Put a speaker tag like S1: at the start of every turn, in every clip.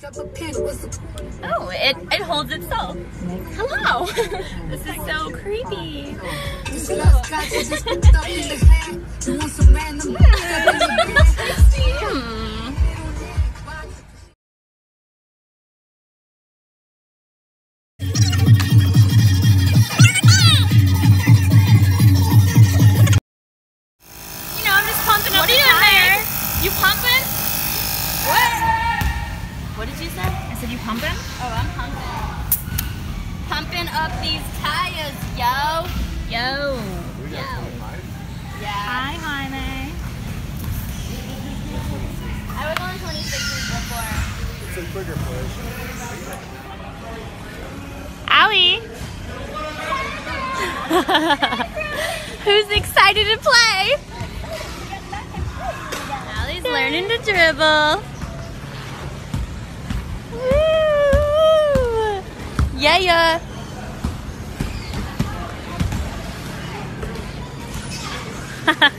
S1: Oh, it, it holds itself. Hello. this is so creepy.
S2: Who's excited to play? Allie's learning to dribble. Woo! Yeah, yeah.
S1: So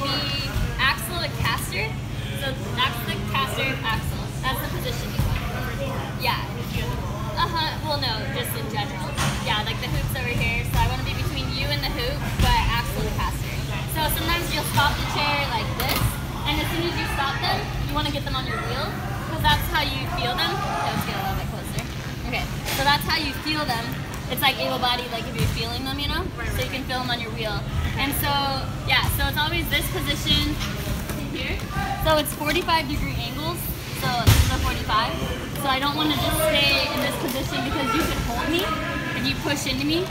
S1: want to be 45 degree angles. So this is a 45. So I don't want to just stay in this position because you could hold me if you push into me.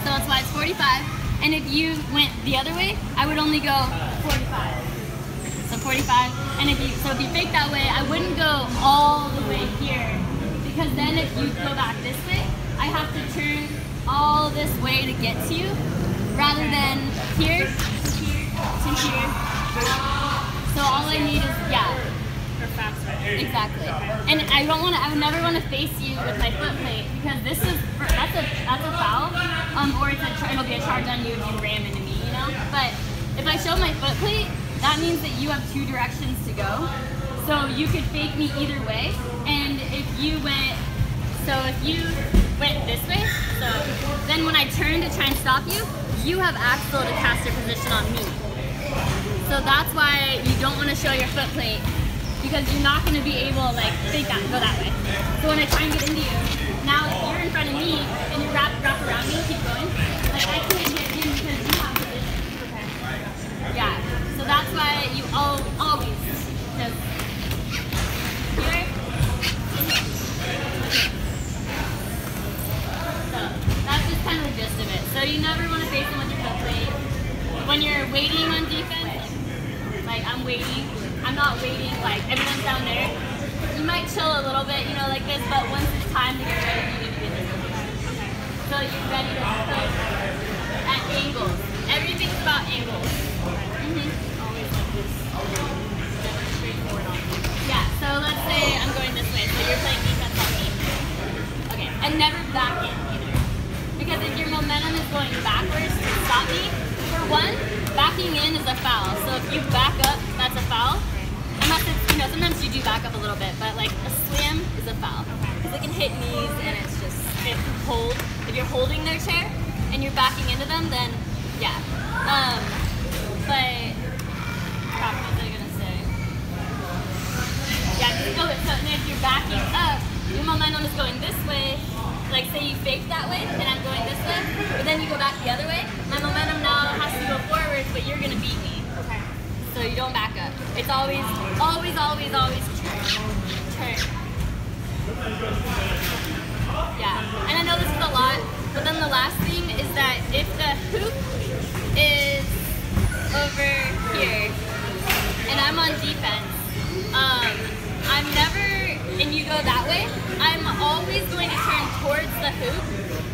S1: So that's why it's 45. And if you went the other way, I would only go 45. So 45. And if you so if you fake that way, I wouldn't go all the way here. Because then if you go back this way, I have to turn all this way to get to you. Rather than here to here to here. So all I need is yeah. Exactly. And I don't want to. I would never want to face you with my foot plate because this is that's a that's a foul. Um, or it's a it'll be a charge on you if you ram into me. You know. But if I show my foot plate, that means that you have two directions to go. So you could fake me either way. And if you went, so if you went this way, so then when I turn to try and stop you, you have axle to caster position on me. So that's why you don't want to show your foot plate because you're not going to be able to like fake that, go that way. So when I try and get into you, now if you're in front of me and you wrap, wrap around me, keep going, like I can't get in because you have position. Yeah, so that's why you all, always just here. So that's just kind of the gist of it. So you never want to face them with your foot plate. When you're waiting on defense, like I'm waiting, I'm not waiting, like everyone's down there. You might chill a little bit, you know, like this, but once it's time to get ready, you need to get this. So you're ready to cook at angles. Everything's about angles.
S3: Mm-hmm. Never straightforward.
S1: Yeah, so let's say I'm going this way, so you're playing defense on me. Okay, and never back in either. Because if your momentum is going backwards to stop me, sometimes you do back up a little bit, but like a slam is a foul. Because it can hit knees and it's just, if you hold, if you're holding their chair and you're backing into them, then yeah. Um, but, crap, what was I gonna say? Yeah, go so if you're backing up, your momentum is going this way. Like say you fake that way and I'm going this way, but then you go back the other way. My momentum now has to go forward, but you're gonna beat me. So you don't back up. It's always, always, always, always turn. Turn. Yeah. And I know this is a lot, but then the last thing is that if the hoop is over here and I'm on defense, um, I'm never, and you go that way, I'm always going to turn towards the hoop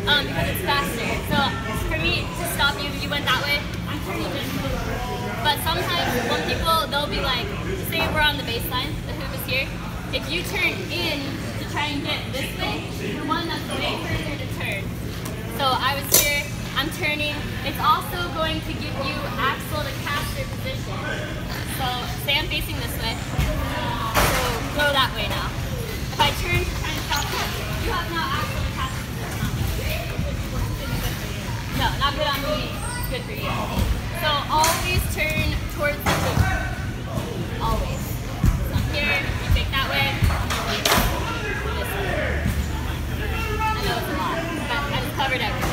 S1: um, because it's faster. So for me to stop you, if you went that way, But sometimes when people, they'll be like, say we're on the baseline, the hoop is here. If you turn in to try and get this way, you're one that's way further to turn. So I was here, I'm turning. It's also going to give you axle to caster position. So say I'm facing this way. So go that way now. If I turn to try and stop you, you have now axle to caster position. No, not good on me. Good for you. So always turn towards the hoop. Always. So here, you fake that way, way. I know it's a lot, but I just covered everything.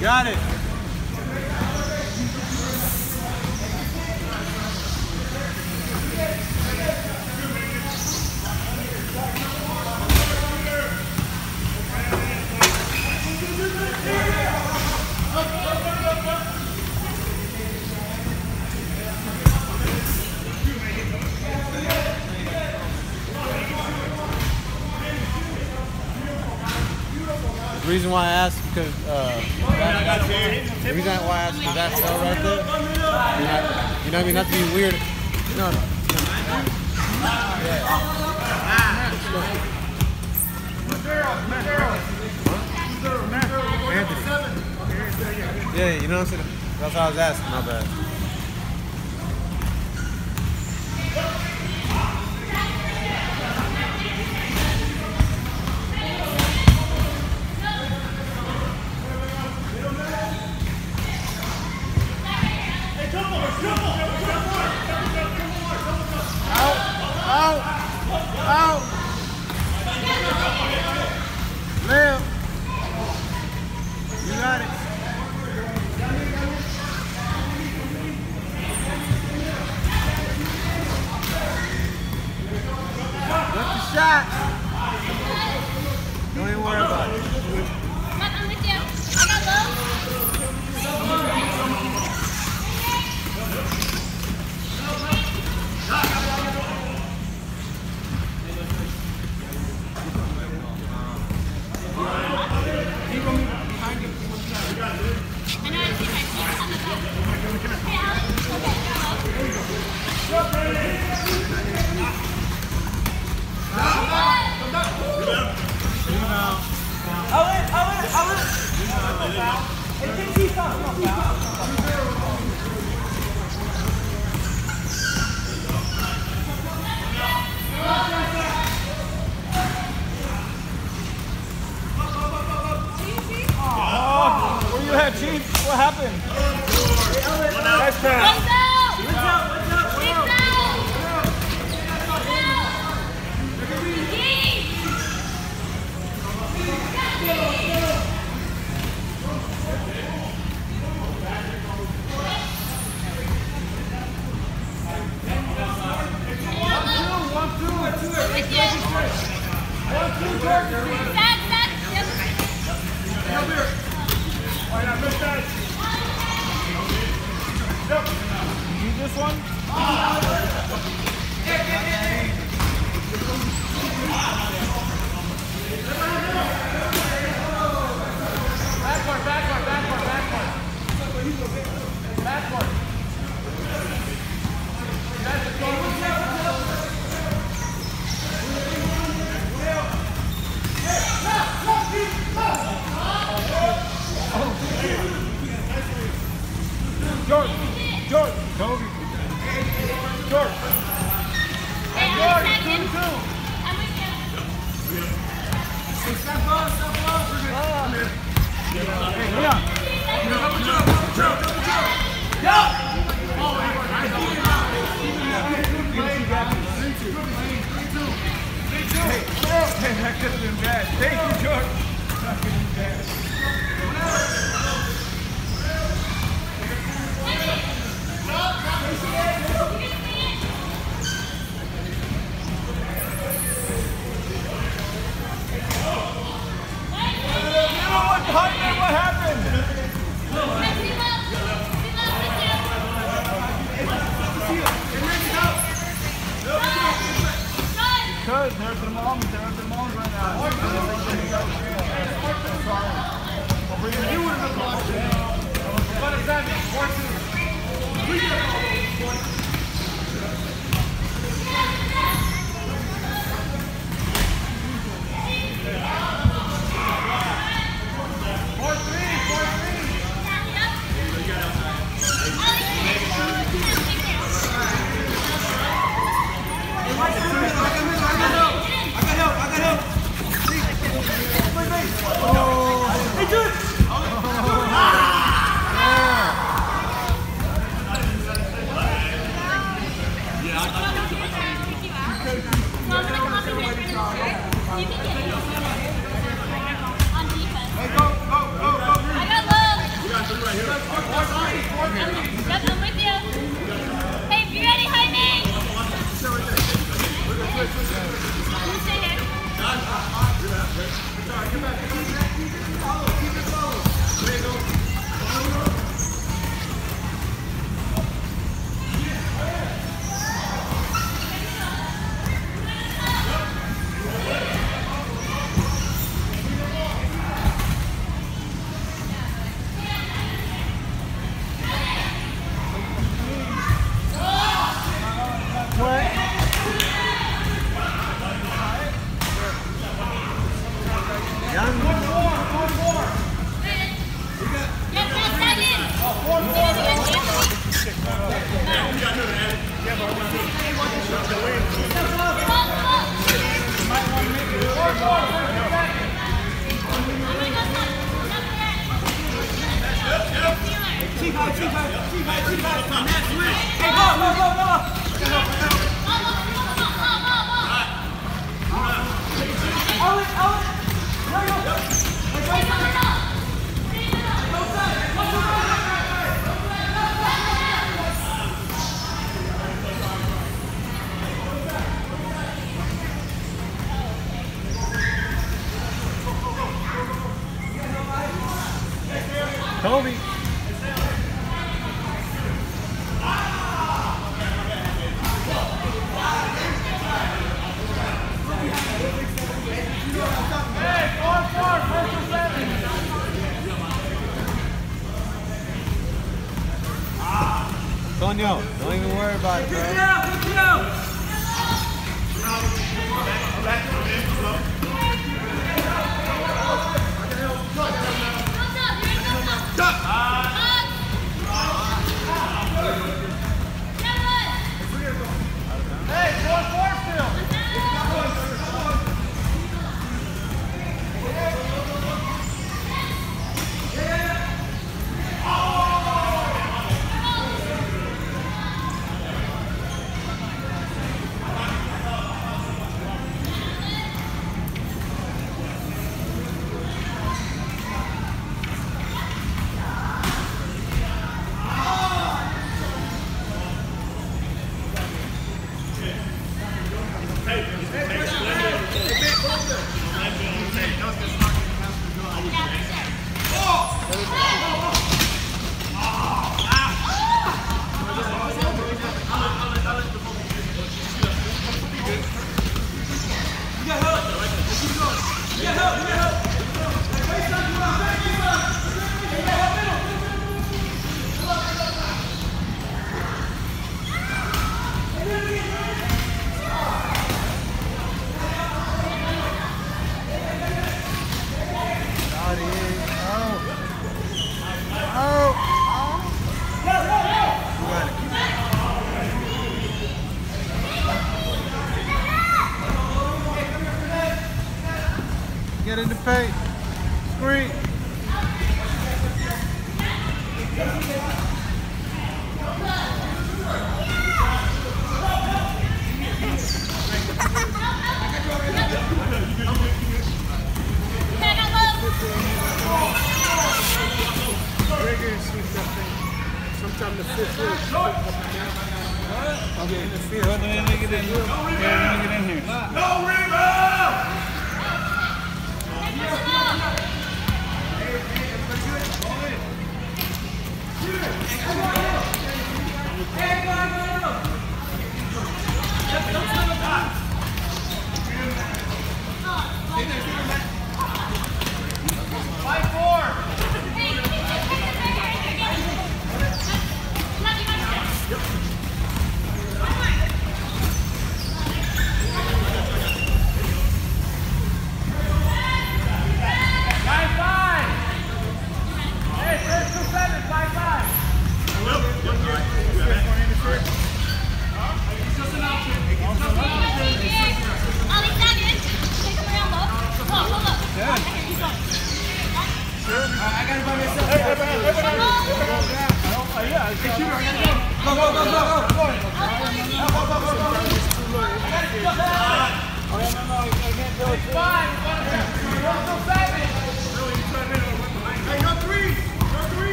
S4: Got it.
S1: The reason why I asked I that cell right there, you know, I mean, not to be weird. No, no. no. Yeah. Yeah, you know what I'm saying? That's how I was asking, my bad.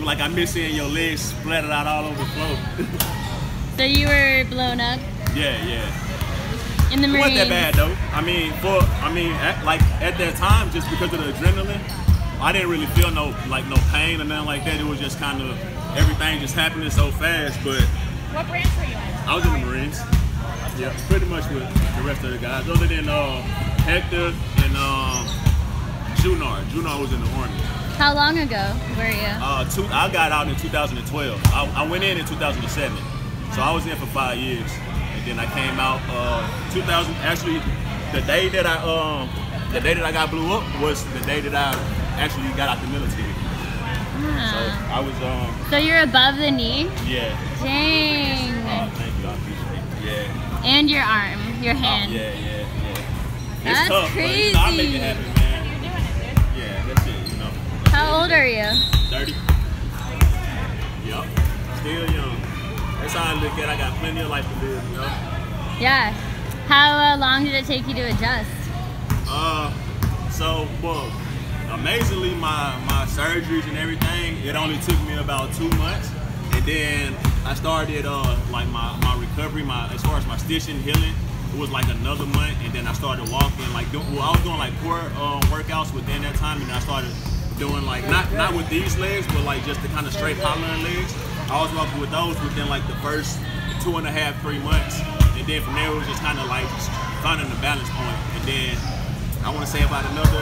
S3: He like, I miss seeing your legs splattered out all over the floor.
S1: So you were blown up
S3: yeah, yeah.
S1: in the
S3: It
S1: Marines.
S3: wasn't that bad though. I mean, for I mean, at, like at that time, just because of the adrenaline, I didn't really feel no like no pain or nothing like that. It was just kind of everything just happening so fast. But
S5: What branch were you in?
S3: I was in the Marines. Yeah, pretty much with the rest of the guys, other than uh, Hector and um, Junar. Junar was in the Army.
S1: How long ago were you?
S3: Uh, two, I got out in 2012. I, I went in in 2007, so I was in for five years, and then I came out. Uh, 2000. Actually, the day that I um, the day that I got blew up was the day that I actually got out the military. So
S1: Ah.
S3: I was um,
S1: So you're above the knee?
S3: yeah.
S1: Dang.
S3: Oh, thank you. I appreciate it. Yeah.
S1: And your arm, your
S3: Oh,
S1: hand.
S3: yeah, yeah, yeah.
S1: That's
S3: it's tough, but you know, I make
S1: crazy. How old are you?
S3: 30. Yup. Still young. That's how I look at it. I got plenty of life to live, you know?
S1: Yeah. How uh, long did it take you to adjust?
S3: Uh, so, well, amazingly, my, my surgeries and everything, it only took me about two months. And then I started, uh, like, my, my recovery, my as far as my stitching, healing, it was like another month. And then I started walking, like, do, well, I was doing, like, core uh, workouts within that time. And I started doing, like, not, not with these legs, but, like, just the kind of straight hollering legs. I was walking with those within, like, the first two and a half, three months. And then from there, it was just kind of, like, finding the balance point. And then I want to say about another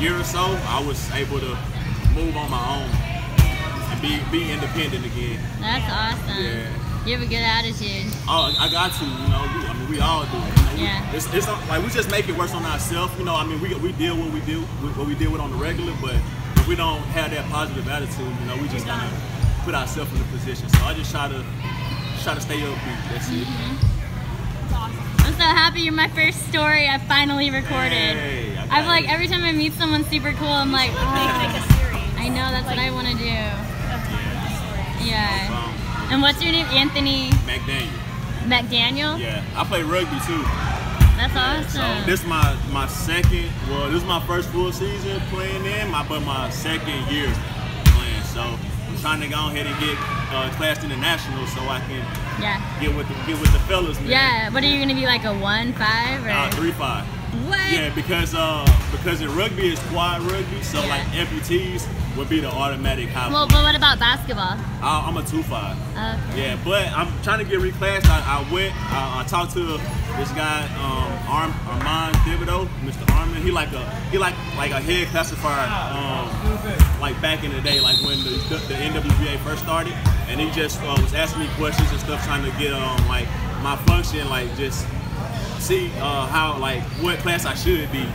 S3: year or so, I was able to move on my own and be be independent again.
S1: That's awesome.
S3: Yeah.
S1: You have a good attitude.
S3: Oh, I got to, you know. We, I mean, we all do. You know, we,
S1: Yeah.
S3: It's, it's like we just make it worse on ourselves. You know, I mean, we we deal what we deal with what we deal with on the regular, but we don't have that positive attitude, you know, we just kind of put ourselves in a position. So I just try to try to stay upbeat. That's it.
S1: I'm so happy you're my first story I finally recorded.
S3: Hey, I got
S1: I'm like,
S3: it.
S1: every time I meet someone super cool, I'm like,
S5: Make
S1: "Ah,
S5: like.
S1: I know that's what I want to do.
S5: of
S1: Yeah.
S3: Um,
S1: And what's your name? Anthony
S3: McDaniel.
S1: McDaniel?
S3: Yeah, I play rugby too.
S1: That's awesome.
S3: So this my my second. Well, this is my first full season playing in, my but my second year playing. So I'm trying to go ahead and get uh, class international so I can
S1: yeah.
S3: get with the, get with the fellas, man.
S1: Yeah. What are you gonna be like a one five or
S3: Uh, three five.
S1: what?
S3: Yeah, because uh because in rugby is quad rugby, so
S1: Yeah.
S3: like amputees would be the automatic high.
S1: Well, but what about basketball?
S3: I, I'm a two five.
S1: Okay.
S3: Yeah, but I'm trying to get reclassed. I, I went, I, I talked to this guy, um, Arm, Armand Thiboutot, Mr. Armand. He like a, he like like a head classifier, um, like back in the day, like when the, the, the NWBA first started, and he just uh, was asking me questions and stuff, trying to get um like my function, like just see uh, how like what class I should be.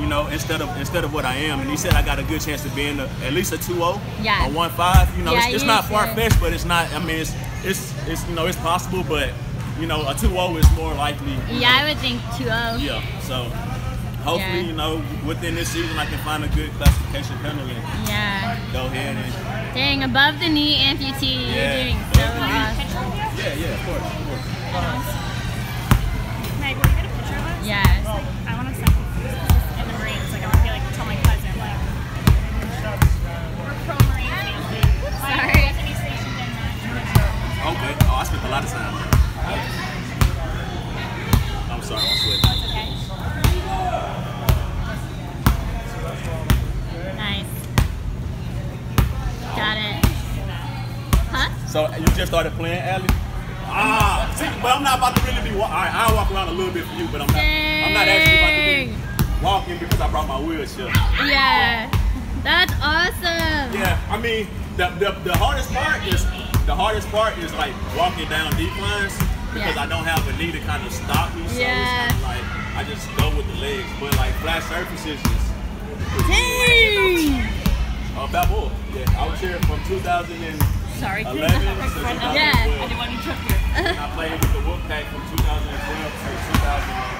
S3: You know, instead of instead of what I am, and he said I got a good chance to be in a, at least a 2-0
S1: Yeah.
S3: or 1-5. You know,
S1: Yeah,
S3: it's, it's
S1: you
S3: not far fetched, but it's not. I mean, it's it's it's you know it's possible, but you know a 2-0 is more likely.
S1: Yeah, I would think 2-0.
S3: Yeah. So hopefully,
S1: Yeah.
S3: you know, within this season, I can find a good classification penalty
S1: Yeah.
S3: go ahead and
S1: Dang, above the knee amputee.
S3: Yeah,
S1: You're doing so
S3: above the knee.
S1: awesome.
S3: yeah, yeah, of course, of course.
S5: Meg, will you get a picture of us?
S1: Yes.
S5: I
S3: spent a lot of time there. I'm sorry, I'm sweating.
S5: That's okay.
S1: Nice. Got it. Huh?
S3: So you just started playing, Allie? Ah, see, but I'm not about to really be. All right, I'll walk around a little bit for you, but I'm not. I'm not actually about to be walking because I brought my wheelchair.
S1: Yeah. That's awesome.
S3: Yeah, I mean, the, the, the hardest part is the hardest part is like walking down deep declines because
S1: Yeah.
S3: I don't have a knee to kind of stop me. So
S1: Yeah.
S3: it's kind of like I just go with the legs. But like flat surfaces is
S1: Dang.
S3: uh, Balboa. Yeah, I was here from 2011
S5: Sorry.
S3: to
S1: Yeah.
S3: 2012.
S5: I didn't want to jump here.
S3: And I played with the Wolfpack from 2012 to 2000.